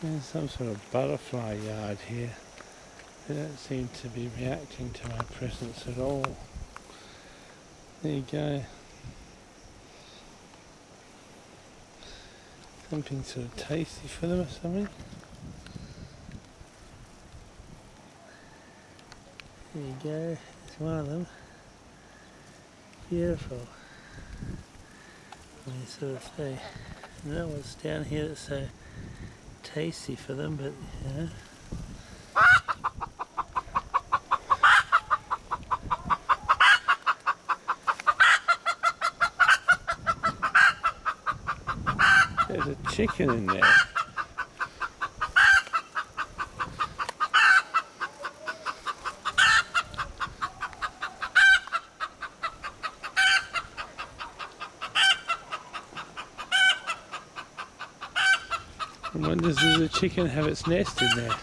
There's some sort of butterfly yard here. They don't seem to be reacting to my presence at all. There you go. Something sort of tasty for them or something. There you go. There's one of them. Beautiful. And you sort of say, no what's down here that's so tasty for them, but know. There's a chicken in there. And when does the chicken have its nest in there?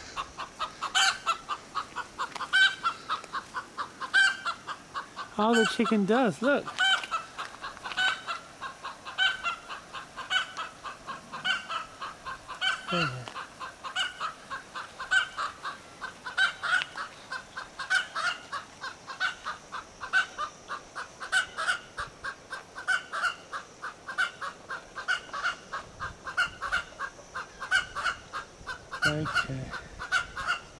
Oh, the chicken does, look. There. Okay.